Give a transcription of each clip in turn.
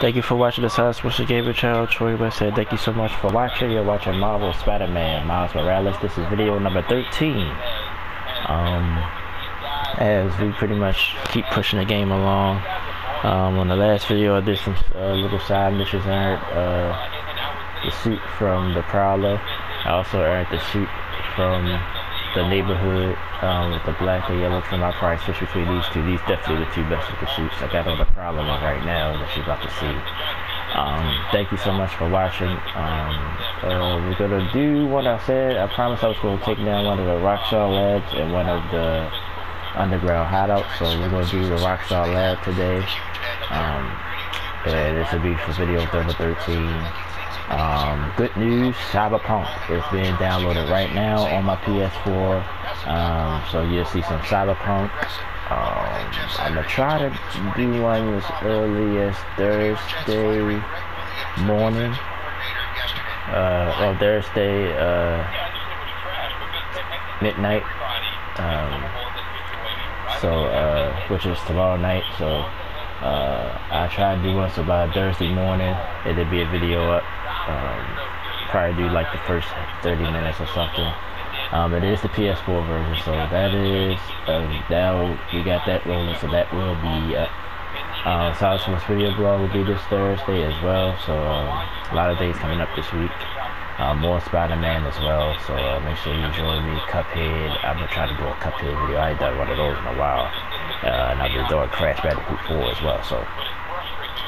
Thank you for watching this House Special Gamer channel. Troy West said thank you so much for watching. You're watching Marvel Spider-Man, Miles Morales. This is video number 13. Um, as we pretty much keep pushing the game along. Um, on the last video, I did some uh, little side missions. I earned uh, the suit from the Prowler. I also earned the suit from the neighborhood um, with the black and yellow trim. I probably switch between these two. These definitely the two best of the suits. I got on the Prowler one right now that you're about to see. Um, thank you so much for watching. Um, uh, we're gonna do what I said. I promised I was gonna take down one of the Roxxon Labs and one of the underground hideouts. So we're gonna do the Roxxon Lab today. Um, and this will be for video number 13. Um, good news, Cyberpunk is being downloaded right now on my PS4. Um, so you'll see some Cyberpunk. Um, I'm gonna try to do one as early as Thursday morning. Uh, well, Thursday uh, midnight. Um, so, uh, which is tomorrow night. So, uh, I try to do one so by Thursday morning. It'll be a video up. Um, probably do like the first 30 minutes or something. Um, it is the PS4 version, so that is uh, now we got that rolling, so that will be up. Uh, Solid Smoke's video blog will be this Thursday as well, so um, a lot of things coming up this week. Uh, more Spider-Man as well, so uh, make sure you join me. Cuphead, I'm gonna try to do a Cuphead video. I ain't done one of those in a while, uh, and I'll be Crash Bandicoot 4 as well. So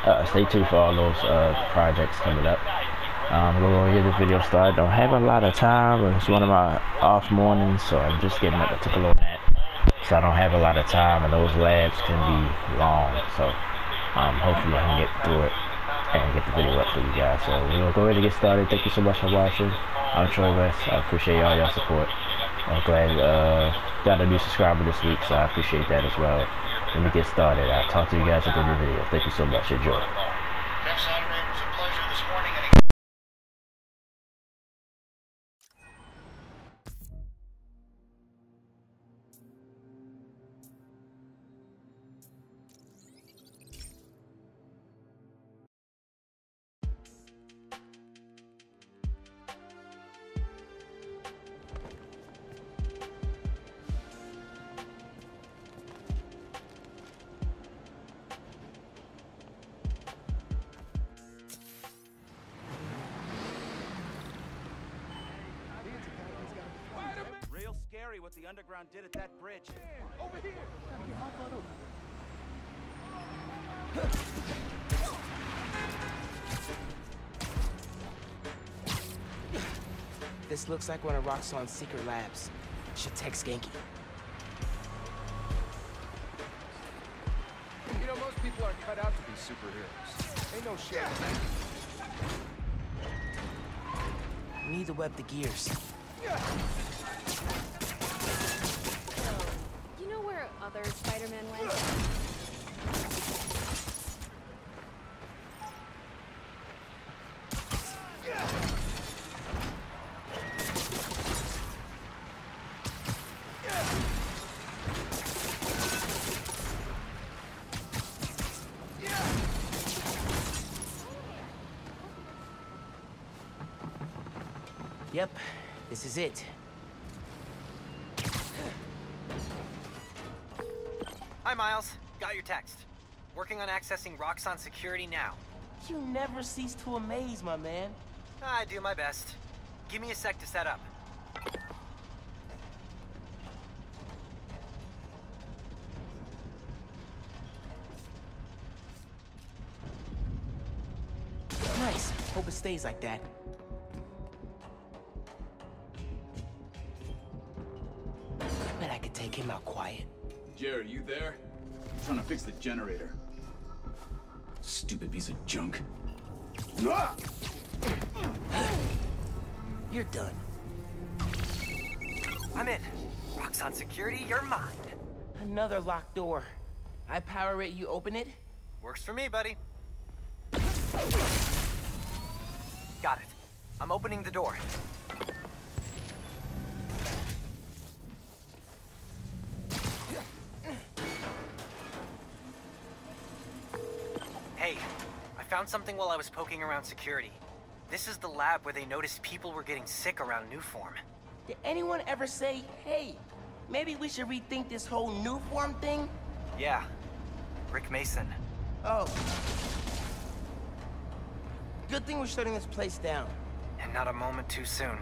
uh, stay tuned for all those uh, projects coming up. Um, we're gonna get this video started. Don't have a lot of time. It's one of my off mornings, so I'm just getting up. I took a little nap, so I don't have a lot of time, and those labs can be long. So um, hopefully I can get through it and get the video up for you guys. So we're gonna go ahead and get started. Thank you so much for watching. I'm Troy West. I appreciate all your support. I'm glad uh, got a new subscriber this week, so I appreciate that as well. Let me get started. I'll talk to you guys at the new video. Thank you so much. Enjoy. Scary what the underground did at that bridge. Over here! This looks like one of Roxxon's secret labs. Should text Ganke. You know, most people aren't cut out to be superheroes. Ain't no shit. We need to web the gears. Do you know other Spider-Man went? Yep, this is it. Miles. Got your text. Working on accessing Roxxon security now. You never cease to amaze, my man. I do my best. Give me a sec to set up. Nice. Hope it stays like that. I bet I could take him out quiet. Jared, you there? I'm trying to fix the generator. Stupid piece of junk. Ah! You're done. I'm in. Roxxon security, you're mine. Another locked door. I power it, you open it? Works for me, buddy. Got it. I'm opening the door. Hey, I found something while I was poking around security. This is the lab where they noticed people were getting sick around Nuform. Did anyone ever say, hey, maybe we should rethink this whole Nuform thing? Yeah, Rick Mason. Oh. Good thing we're shutting this place down. And not a moment too soon.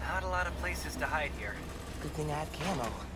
Not a lot of places to hide here. Good thing I had camo.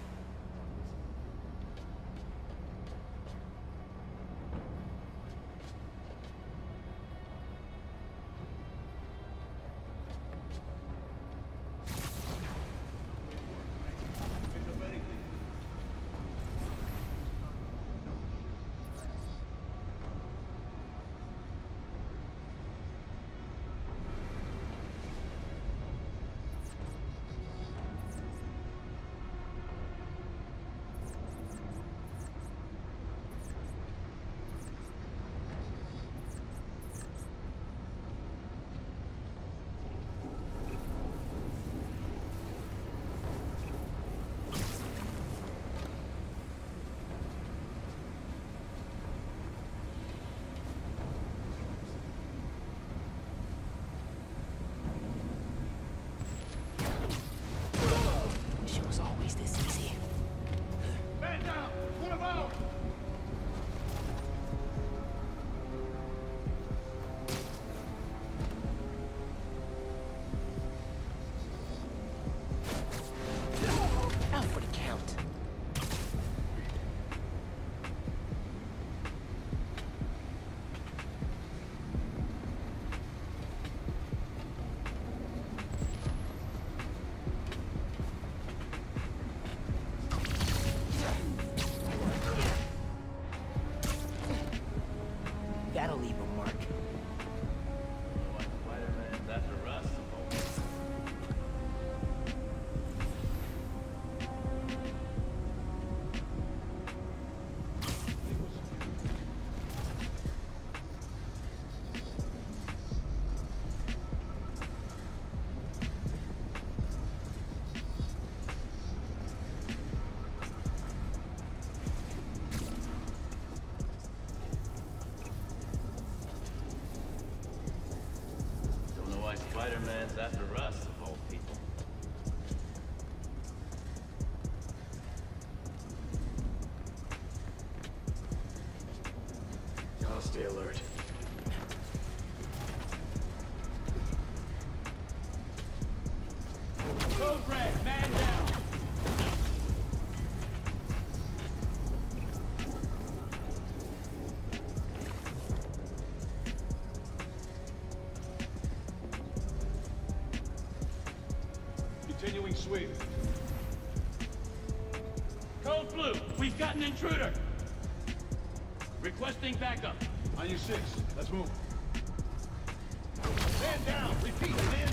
Spider-Man's after Continuing sweep. Code blue, we've got an intruder! Requesting backup. On your six. Let's move. Man down! Repeat, man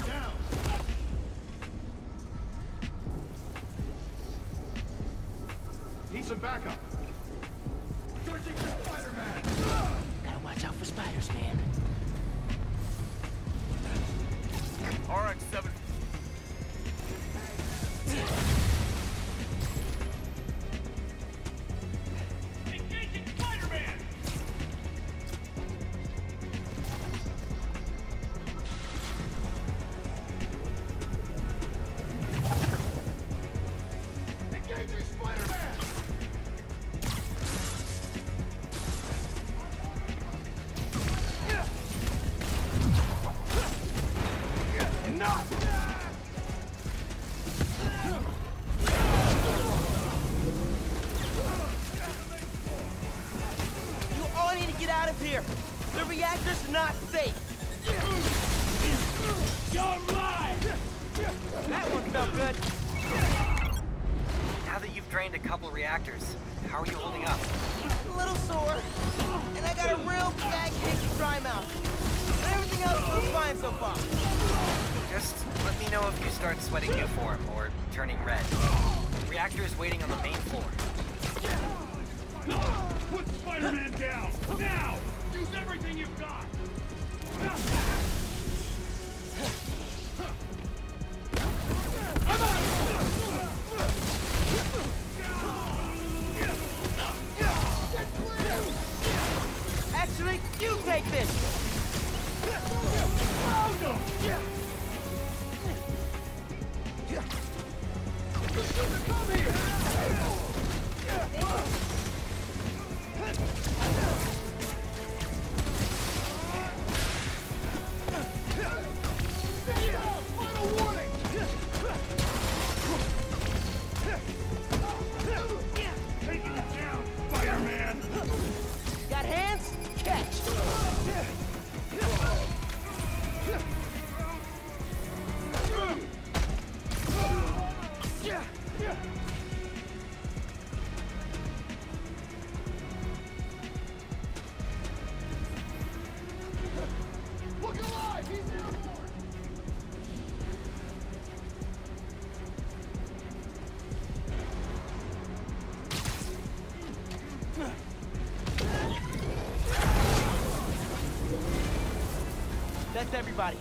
That's everybody.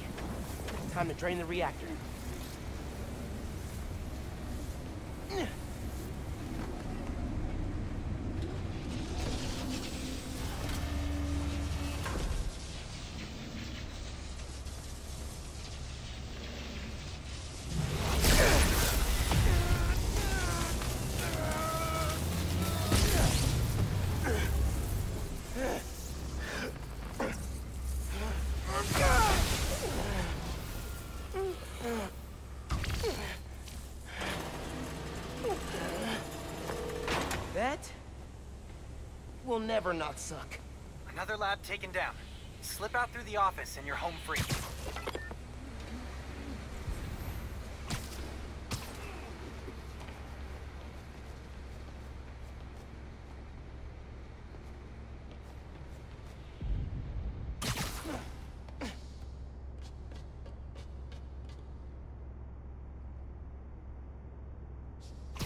Time to drain the reactor. That will never not suck. Another lab taken down. Slip out through the office and you're home free.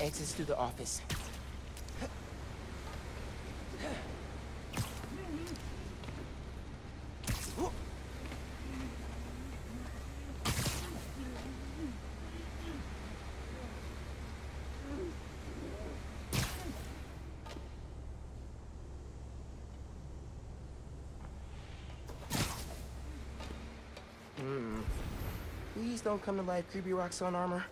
Exits through the office. Hmm. Please don't come to life, creepy Roxxon armor.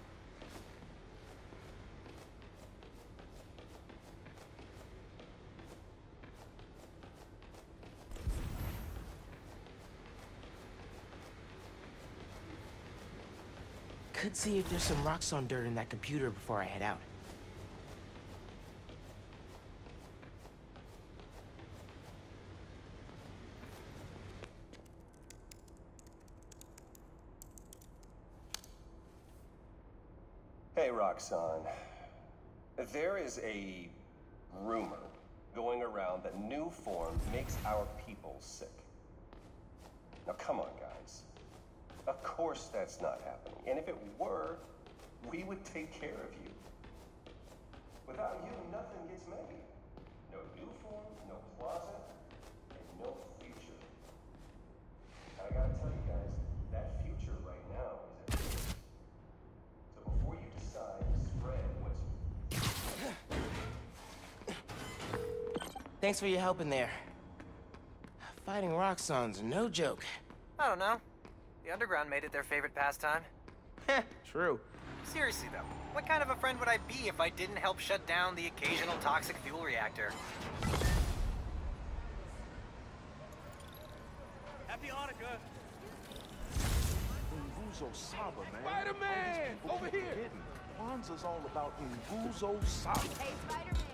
Could see if there's some Roxxon dirt in that computer before I head out. Is a rumor going around that Nuform makes our people sick. Now, come on, guys. Of course that's not happening. And if it were, we would take care of you. Without you, nothing gets made. No new form, no closet, Thanks for your help in there. Fighting Roxxon's no joke. I don't know. The Underground made it their favorite pastime. True. Seriously though, what kind of a friend would I be if I didn't help shut down the occasional toxic fuel reactor? Happy Hanukkah. Nguzo Saba, man. Spider-Man! All these people Over here! forgetting. Kwanzaa's all about Nguzo Saba. Hey, Spider-Man,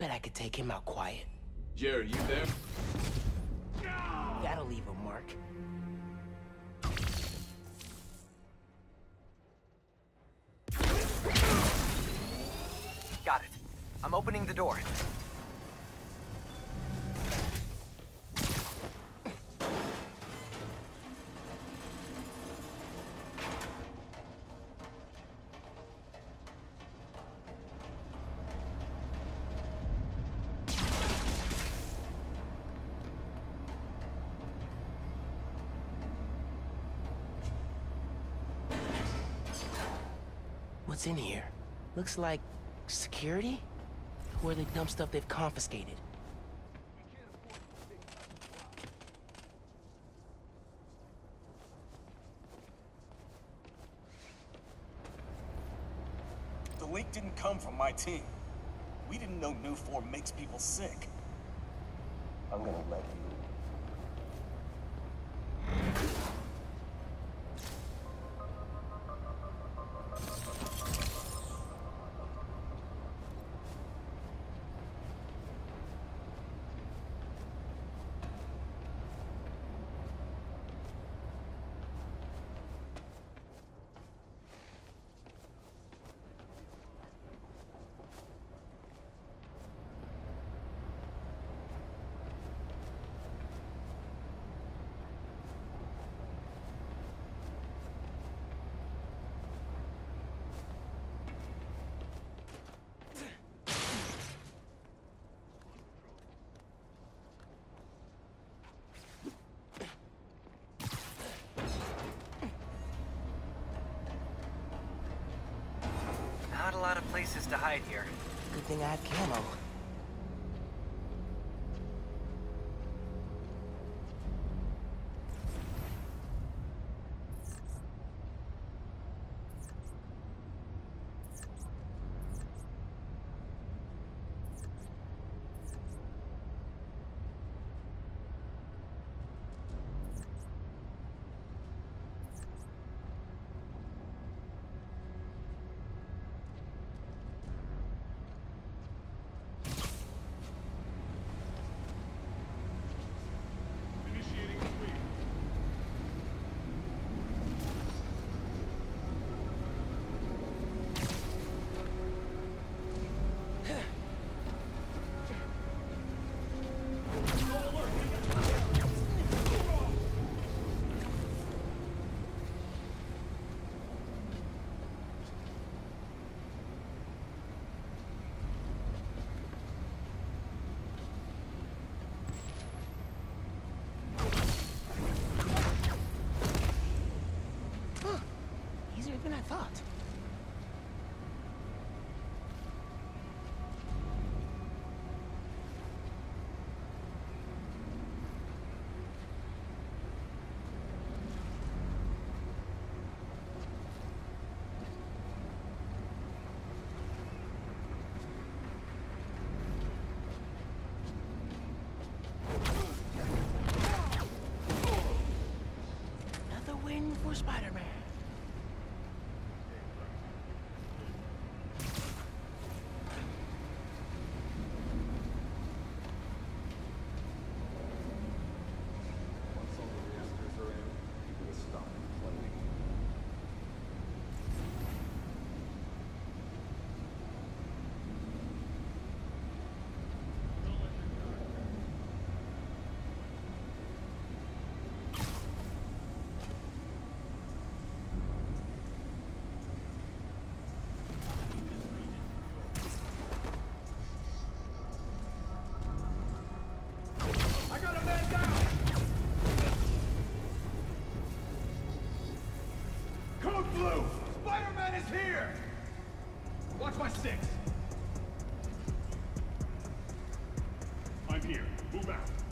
Bet I could take him out quiet. Jerry, you there? That'll leave a mark. Got it. I'm opening the door. What's in here? Looks like security? Where they dump stuff they've confiscated. The leak didn't come from my team. We didn't know Nuform makes people sick. I'm gonna let you. Not a lot of places to hide here. Good thing I have camo. Easier than I thought. Another win for Spider-Man. Here. Move out.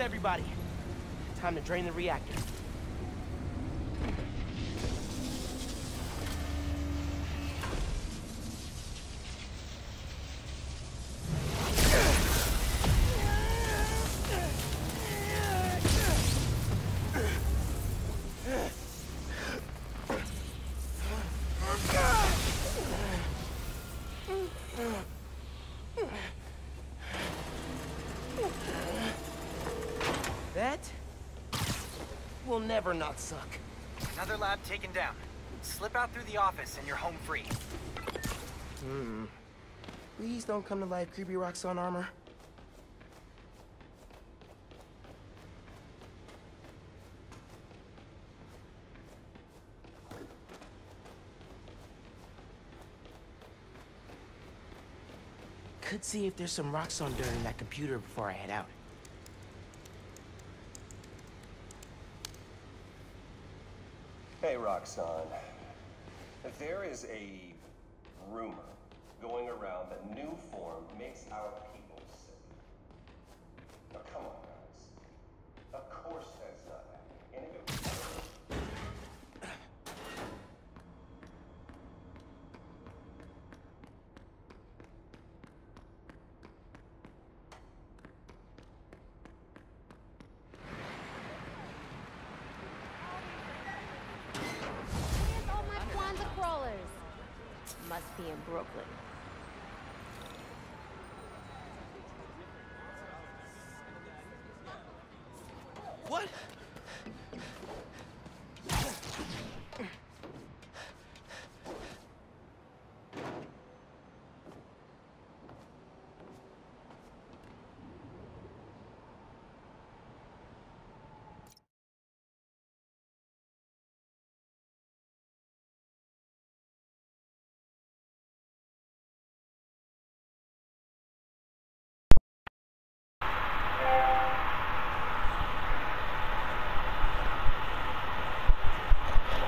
Everybody. Time to drain the reactor. Never not suck. Another lab taken down. Slip out through the office and you're home free. Hmm. Please don't come to life, creepy Roxxon armor. Could see if there's some Roxxon dirt in that computer before I head out. Roxanne. There is a rumor going around that new form makes our people sick. Now, come on, guys. Of course that's not happening. And if it were, Where's all my Kwanzaa crawlers? Must be in Brooklyn.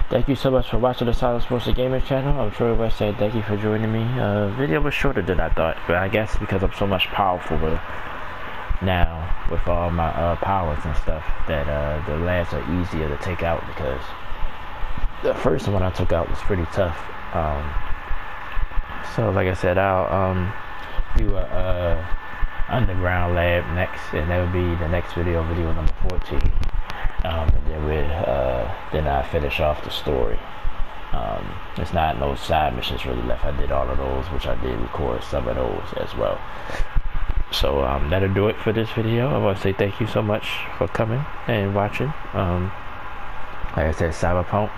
Thank you so much for watching the Silent Sports Gaming channel. I'm Troy West saying thank you for joining me. Uh, video was shorter than I thought, but I guess because I'm so much powerful now with all my uh, powers and stuff that uh, the lads are easier to take out because the first one I took out was pretty tough. Um, so like I said, I'll um, do a, underground lab next, and that will be the next video, video number 14. Um, and then we uh, then I finish off the story. Um, it's not no side missions really left. I did all of those, which I did record some of those as well. So um, that'll do it for this video. I want to say thank you so much for coming and watching. Um, like I said, Cyberpunk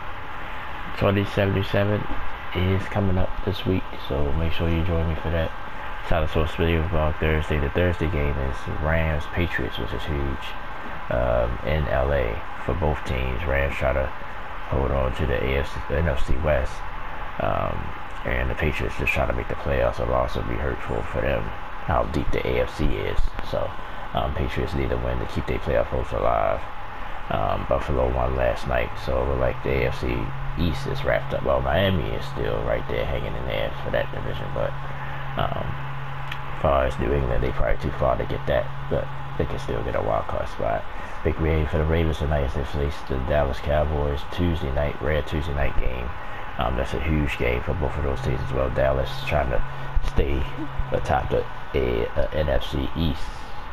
2077 is coming up this week, so make sure you join me for that. Silent Sports video about Thursday. The Thursday game is Rams Patriots, which is huge um, in LA for both teams. Rams try to hold on to the AFC, NFC West, um, and the Patriots just try to make the playoffs. It'll also be hurtful for them how deep the AFC is. So um, Patriots need to win to keep their playoff hopes alive. Um, Buffalo won last night, so it like the AFC East is wrapped up. Well, Miami is still right there hanging in there for that division, but um, as far as New England, they probably too far to get that, but they can still get a wild card spot. Big game for the Ravens tonight as they face the Dallas Cowboys Tuesday night, rare Tuesday night game. Um, that's a huge game for both of those teams as well. Dallas trying to stay atop the a, a NFC East.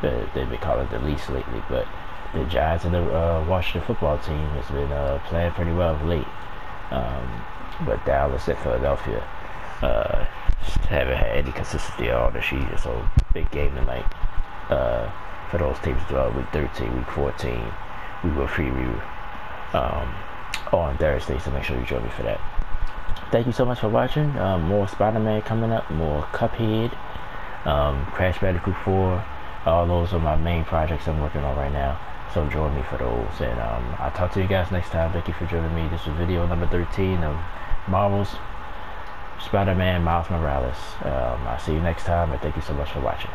Uh, they've been calling it the least lately, but the Giants and the uh, Washington football team has been uh, playing pretty well of late. Um, but Dallas and Philadelphia uh, haven't had any consistency all this year. So big game tonight uh, for those teams as well. Week 13, week 14, we will preview um, on Thursday. So make sure you join me for that. Thank you so much for watching. Um, more Spider-Man coming up, more Cuphead, um, Crash Bandicoot 4. All those are my main projects I'm working on right now. So join me for those. And um, I'll talk to you guys next time. Thank you for joining me. This is video number 13 of Marvel's Spider-Man Miles Morales. Um, I'll see you next time, and thank you so much for watching.